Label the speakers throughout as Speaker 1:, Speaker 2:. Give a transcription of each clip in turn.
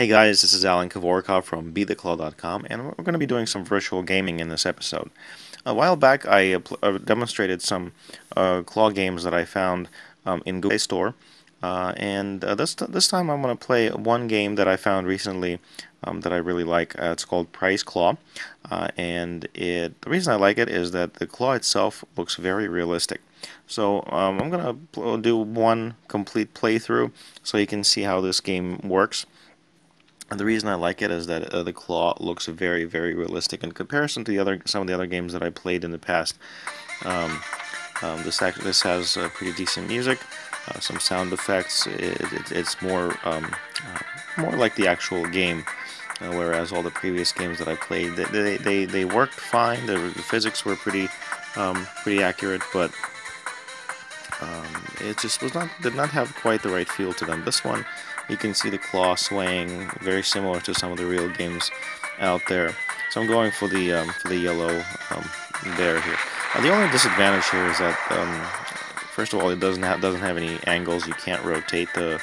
Speaker 1: Hey guys, this is Allen Kevorkov from BeTheClaw.com, and we're going to be doing some virtual gaming in this episode. A while back, I uh, uh, demonstrated some uh, claw games that I found um, in Google Play Store, uh, and uh, this this time I'm going to play one game that I found recently um, that I really like. Uh, it's called Prize Claw, and it the reason I like it is that the claw itself looks very realistic. So um, I'm going to do one complete playthrough so you can see how this game works. And the reason I like it is that uh, the claw looks very, very realistic in comparison to the other some of the other games that I played in the past. Um, um, this this has uh, pretty decent music, uh, some sound effects. It, it, it's more um, uh, more like the actual game, uh, whereas all the previous games that I played they they, they, they worked fine. The, the, physics were pretty um, pretty accurate, but um, it just was not did not have quite the right feel to them. This one you can see the claw swaying, very similar to some of the real games out there. So I'm going for the um, for the yellow um, bear here. Now, the only disadvantage here is that um, first of all, it doesn't have doesn't have any angles. You can't rotate the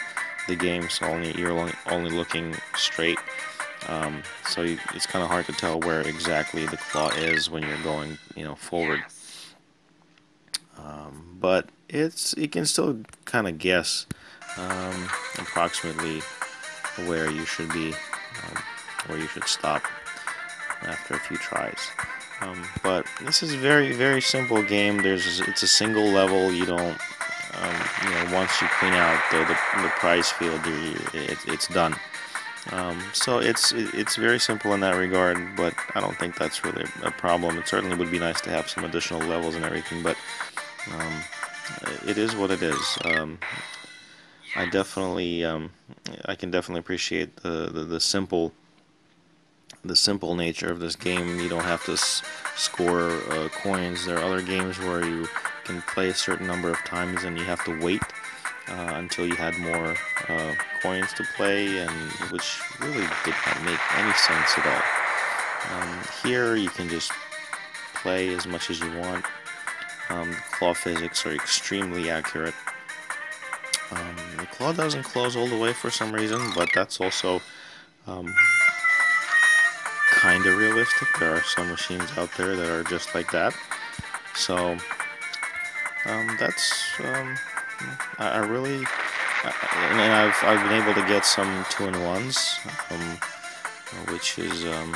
Speaker 1: the game, so only you're only, only looking straight. Um, so you, it's kind of hard to tell where exactly the claw is when you're going, you know, forward. Um, but it's you can still kind of guess um, approximately where you should be, um, where you should stop after a few tries. Um, but this is a very, very simple game. There's it's a single level. You don't, um, you know, once you clean out the the, the prize field, it, it's done. Um, so it's it's very simple in that regard, but I don't think that's really a problem. It certainly would be nice to have some additional levels and everything, but um, it is what it is. Um, I definitely, um, I can definitely appreciate the, the, the, simple, the simple nature of this game. You don't have to score uh, coins. There are other games where you can play a certain number of times and you have to wait uh, until you had more uh, coins to play, and which really did not make any sense at all. Um, here you can just play as much as you want. Um, claw physics are extremely accurate. Um, the claw doesn't close all the way for some reason, but that's also um, kind of realistic. There are some machines out there that are just like that. So um, that's um, I, I, really and I've I've been able to get some two in ones, um, which is um,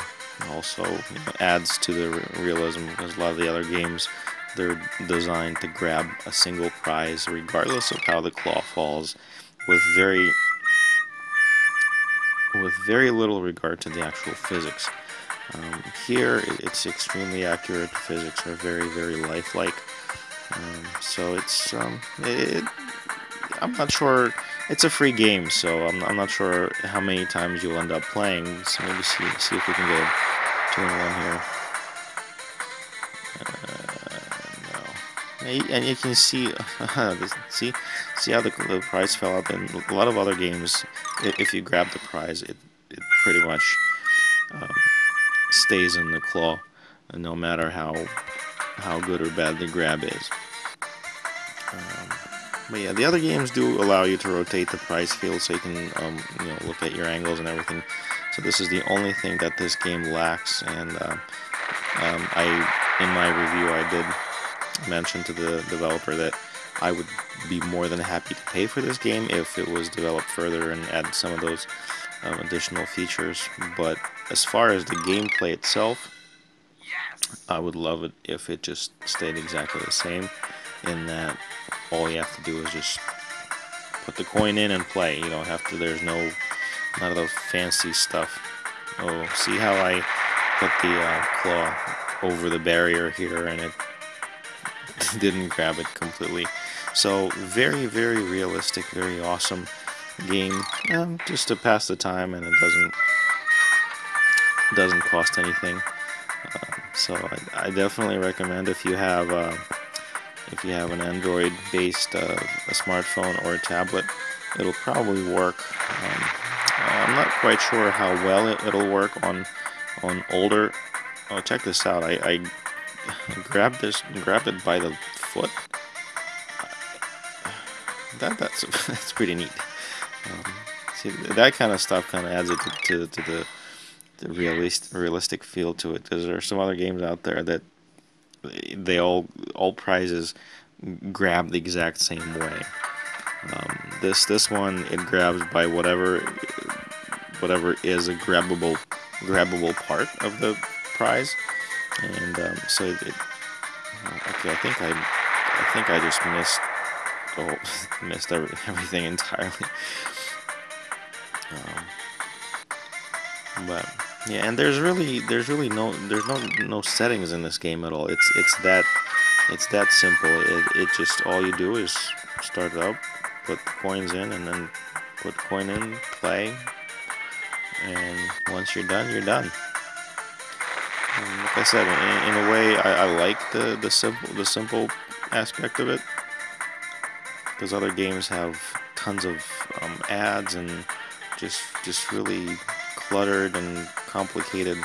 Speaker 1: also adds to the realism because a lot of the other games they're designed to grab a single prize regardless of how the claw falls with very with very little regard to the actual physics. Um, here it's extremely accurate. Physics are very very lifelike. Um, so it's um, it, I'm not sure. It's a free game, so I'm, I'm not sure how many times you'll end up playing. So maybe see see if we can get a two in one here. And you can see see see how the, the prize fell up. in a lot of other games if you grab the prize it, it pretty much um, stays in the claw no matter how how good or bad the grab is um, but yeah the other games do allow you to rotate the prize field so you can um, you know look at your angles and everything so this is the only thing that this game lacks and uh, I in my review I did mentioned to the developer that I would be more than happy to pay for this game if it was developed further and add some of those um, additional features. But as far as the gameplay itself, I would love it if it just stayed exactly the same in that all you have to do is just put the coin in and play. You don't have to, there's no, none of those fancy stuff. Oh, see how I put the uh, claw over the barrier here and it didn't grab it completely. So very, very realistic, very awesome game, um, just to pass the time, and it doesn't doesn't cost anything. Uh, so I, I, definitely recommend if you have uh, if you have an Android-based uh, a smartphone or a tablet, it'll probably work. Um, I'm not quite sure how well it, will work on on older. Oh, check this out! I, I grabbed this, grabbed it by the foot. That that's that's pretty neat. Um, see, that kind of stuff kind of adds it to, to, to the the realist, realistic feel to it. Because there are some other games out there that they all all prizes grab the exact same way. Um, this this one it grabs by whatever whatever is a grabbable grabbable part of the prize, and um, so it, Okay, I think I I think I just missed oh missed every, everything entirely. Um, but yeah, and there's really there's really no there's no no settings in this game at all. It's it's that it's that simple. It it just all you do is start it up, put the coins in, and then put coin in, play, and once you're done, you're done. And like I said, in, in a way, I, I like the the simple the simple aspect of it because other games have tons of um, ads and just just really cluttered and complicated.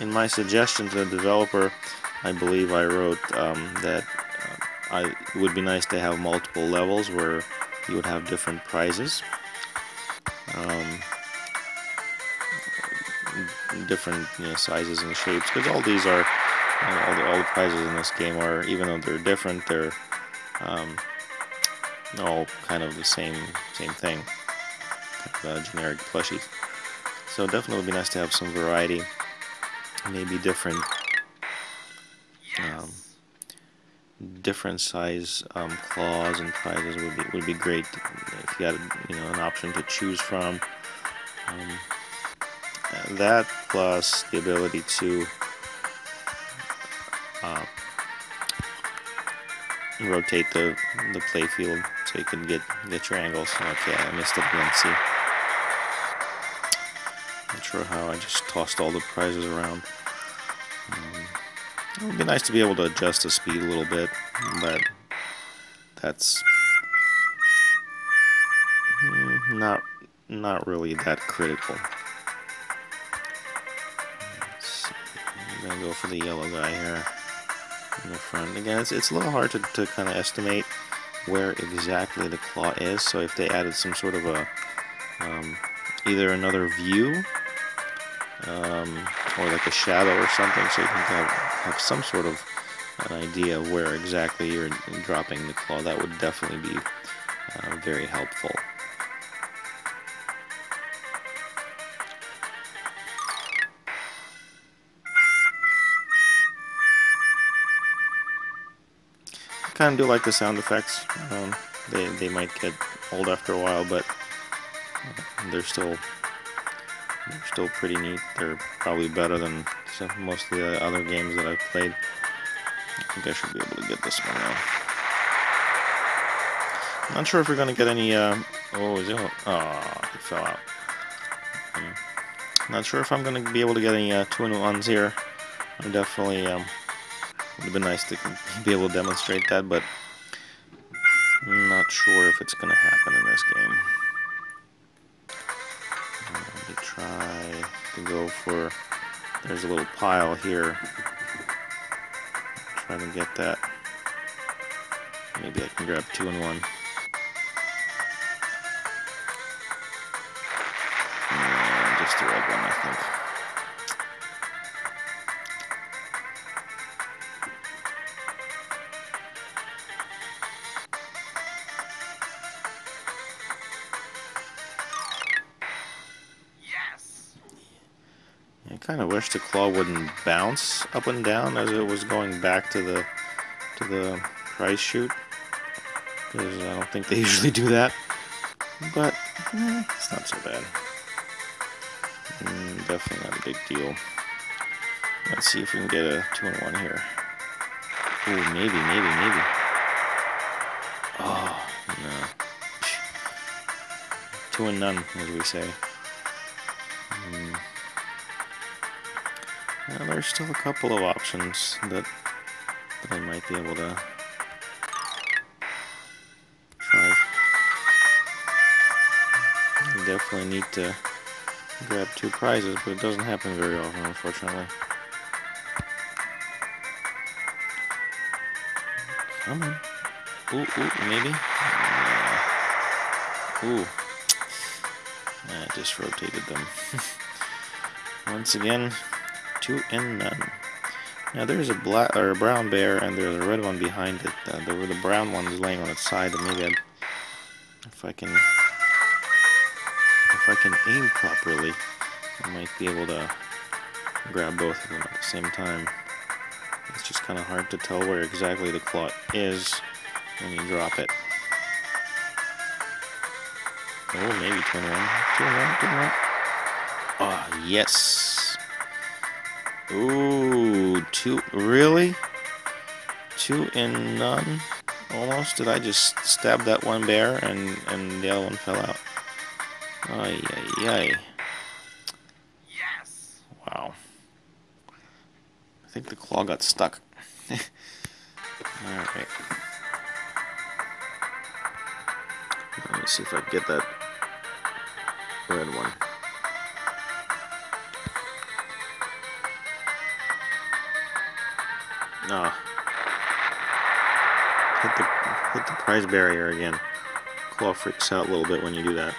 Speaker 1: In my suggestion to the developer, I believe I wrote um, that uh, I, it would be nice to have multiple levels where you would have different prizes. Um, different you know, sizes and shapes because all these are all, the, all the prizes in this game are even though they're different they're um, all kind of the same same thing, uh, generic plushies. So definitely would be nice to have some variety, maybe different, um, different size um, claws and prizes would be would be great if you had you know an option to choose from. Um, that plus the ability to uh, rotate the the playfield so you can get get your angles. Okay, I missed it again. See, not sure how I just tossed all the prizes around. It would be nice to be able to adjust the speed a little bit, but that's mm, not not really that critical. I'm gonna go for the yellow guy here in the front. Again, it's, it's a little hard to, to kind of estimate where exactly the claw is, so if they added some sort of a, um, either another view, um, or like a shadow or something, so you can have, have some sort of an idea of where exactly you're dropping the claw, that would definitely be uh, very helpful. I kind of do like the sound effects. Um, they, they might get old after a while, but uh, they're still still pretty neat. They're probably better than most of the other games that I've played. I think I should be able to get this one now. Not sure if we're going to get any... Uh, oh, is it? Oh, it fell out. Um, not sure if I'm going to be able to get any uh, two-in-ones here. I'm definitely... Um, would have been nice to be able to demonstrate that, but I'm not sure if it's going to happen in this game. Try to go for... There's a little pile here. Trying to get that. Maybe I can grab two in one. Yeah, just the red one, I think. Kind of wish the claw wouldn't bounce up and down as it was going back to the to the prize chute because I don't think they usually do that but eh, it's not so bad and definitely not a big deal. Let's see if we can get a two and one here. Ooh, maybe, maybe, maybe. Oh, no. Two and none, as we say. Well, there's still a couple of options that that I might be able to try. I definitely need to grab two prizes, but it doesn't happen very often, unfortunately. Come on. Ooh, ooh, maybe? Uh, ooh. I just rotated them. Once again, two and none. Now there's a black or a brown bear, and there's a red one behind it. Uh, the, the brown one is laying on its side, and maybe I'd, if I can, if I can aim properly, I might be able to grab both of them at the same time. It's just kind of hard to tell where exactly the claw is when you drop it. Oh, maybe one, two and one, two one. Ah, yes. Ooh, two, really? Two and none? Almost. Did I just stab that one bear and, and the other one fell out? Ay, ay, ay.
Speaker 2: Yes!
Speaker 1: Wow. I think the claw got stuck. Alright. Let me see if I can get that red one. No. Hit the hit the prize barrier again. Claw freaks out a little bit when you do that.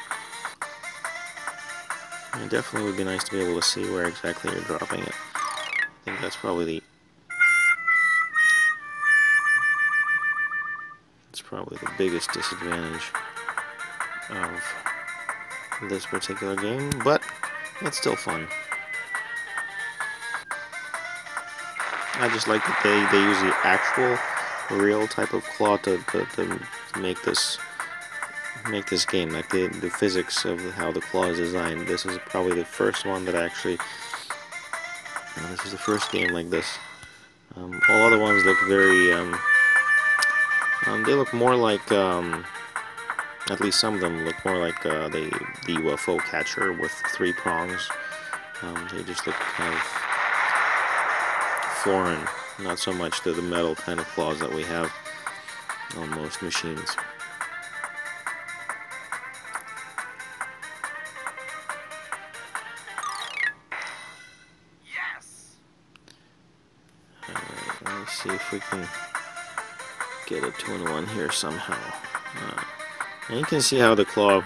Speaker 1: It definitely would be nice to be able to see where exactly you're dropping it. I think that's probably the that's probably the biggest disadvantage of this particular game, but it's still fun. I just like that they, they use the actual real type of claw to, to, to make this make this game. Like the, the physics of how the claw is designed. This is probably the first one that actually this is the first game like this. Um, all other ones look very um, um, they look more like um, at least some of them look more like uh, the, the UFO catcher with three prongs. Um, they just look kind of foreign, not so much to the metal kind of claws that we have on most machines.
Speaker 2: Yes!
Speaker 1: Let me see if we can get a two in one here somehow. Uh, and you can see how the claw,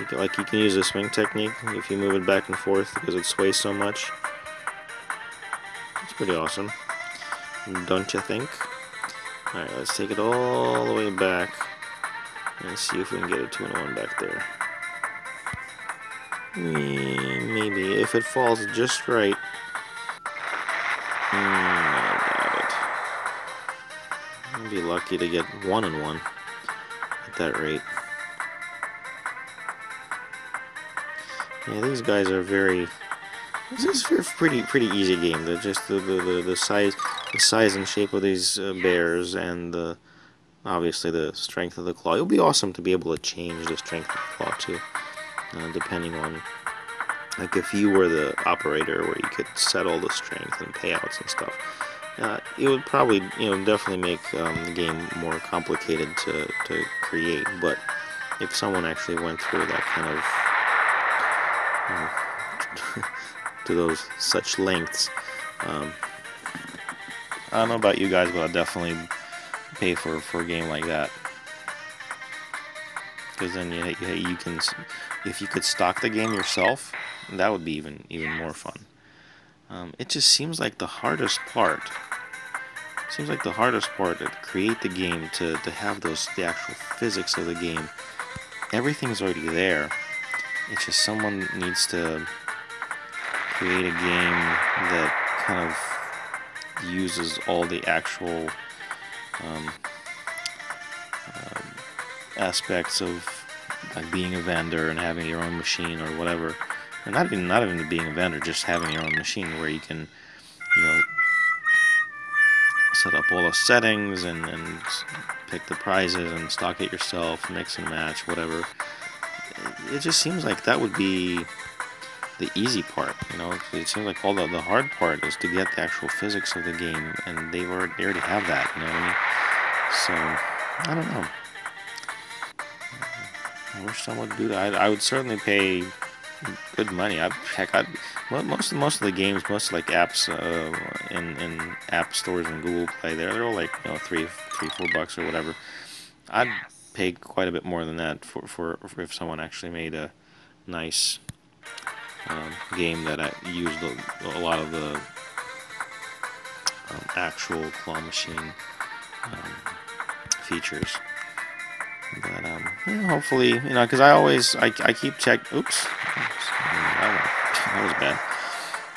Speaker 1: you can, like you can use the swing technique if you move it back and forth because it sways so much pretty awesome. Don't you think? Alright, let's take it all the way back and see if we can get a 2 in 1 back there. Maybe, if it falls just right. Mm, it. I'd be lucky to get 1 in 1 at that rate. Yeah, these guys are very this is a pretty pretty easy game. The just the, the, the, the size the size and shape of these uh, bears and the obviously the strength of the claw. It would be awesome to be able to change the strength of the claw too, uh, depending on like if you were the operator where you could set all the strength and payouts and stuff. Uh, it would probably you know definitely make um, the game more complicated to to create. But if someone actually went through that kind of you know, to those such lengths. Um, I don't know about you guys, but I'll definitely pay for for a game like that. Because then you, you, you can, if you could stock the game yourself, that would be even even more fun. Um, it just seems like the hardest part. Seems like the hardest part to create the game to to have those the actual physics of the game. Everything's already there. It's just someone needs to create a game that kind of uses all the actual um, uh, aspects of like being a vendor and having your own machine or whatever not even not even being a vendor, just having your own machine where you can, you know, set up all the settings and, and pick the prizes and stock it yourself, mix and match, whatever. It just seems like that would be the easy part, you know. It seems like all the, the hard part is to get the actual physics of the game, and they already, they already have that, you know what I mean? So, I don't know. I wish someone would do that. I, I would certainly pay good money. I heck, I most most of the games, most like apps uh, in in app stores and Google Play, they're they're all like you know three three four bucks or whatever. I'd pay quite a bit more than that for for, for if someone actually made a nice um, game that I used a, a lot of the um, actual claw machine um, features. But um, yeah, hopefully, you know, because I always I, I keep check. Oops, that was bad.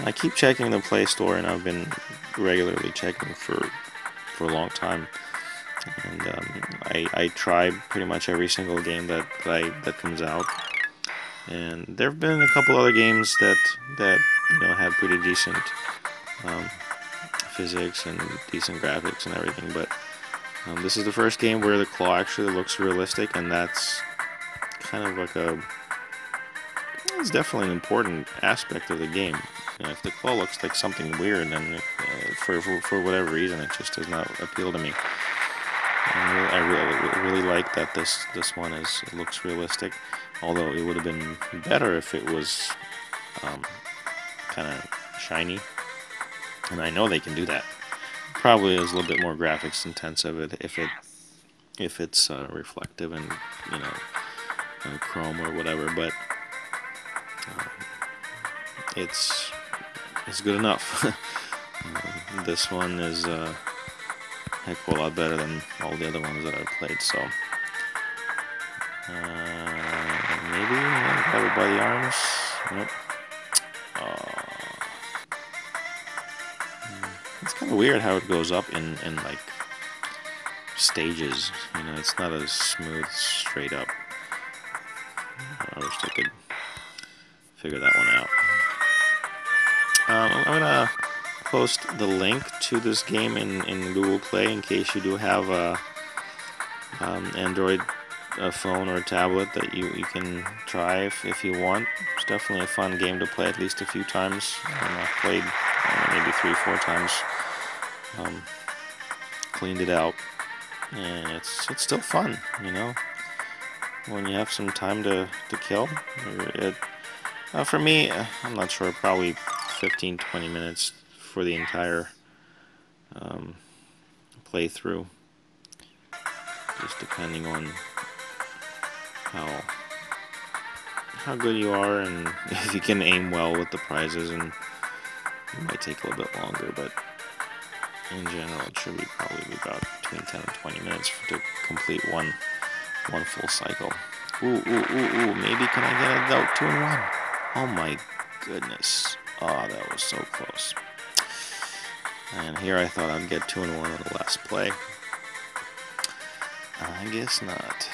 Speaker 1: I keep checking the Play Store, and I've been regularly checking for for a long time. And um, I I try pretty much every single game that, I that comes out. And there have been a couple other games that that you know had pretty decent um, physics and decent graphics and everything, but um, this is the first game where the claw actually looks realistic, and that's kind of like a... It's definitely an important aspect of the game. You know, if the claw looks like something weird, then it, uh, for, for, for whatever reason, it just does not appeal to me. And I really, really like that this this one is looks realistic, although it would have been better if it was um, kind of shiny. And I know they can do that probably is a little bit more graphics intensive if it if it's uh, reflective and you know uh, chrome or whatever but um, it's it's good enough um, this one is uh, heck of a lot better than all the other ones that I've played so the arms nope It's kind of weird how it goes up in, in like stages. You know, it's not as smooth straight up. I wish I could figure that one out. Um, I'm gonna post the link to this game in, in Google Play in case you do have a um, Android a phone or a tablet that you, you can try if, if you want. It's definitely a fun game to play at least a few times. Um, I've played maybe three, four times um, cleaned it out, and it's it's still fun, you know. When you have some time to to kill, it, uh, for me, uh, I'm not sure, probably 15, 20 minutes for the entire um, playthrough, just depending on how how good you are and if you can aim well with the prizes and it might take a little bit longer but in general, it should be probably about between 10 and 20 minutes to complete one one full cycle. Ooh, ooh, ooh, ooh, maybe can I get it out two and one? Oh my goodness. Oh, that was so close. And here I thought I'd get two and one on the last play. I guess not.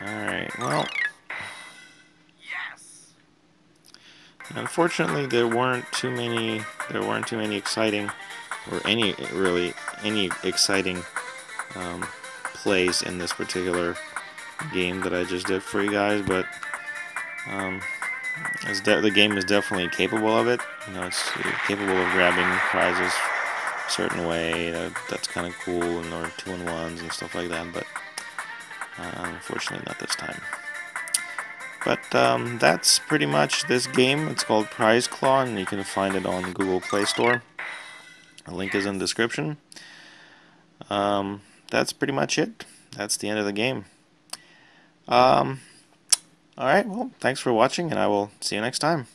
Speaker 1: Alright, well, Yes. Unfortunately, there weren't too many. There weren't too many exciting, or any really any exciting um, plays in this particular game that I just did for you guys. But um, the game is definitely capable of it. You know, it's capable of grabbing prizes a certain way. That, that's kind of cool, and or two and ones and stuff like that. But uh, unfortunately, not this time. But um, that's pretty much this game. It's called Prize Claw, and you can find it on Google Play Store. The link is in the description. Um, that's pretty much it. That's the end of the game. Um, Alright, well, thanks for watching, and I will see you next time.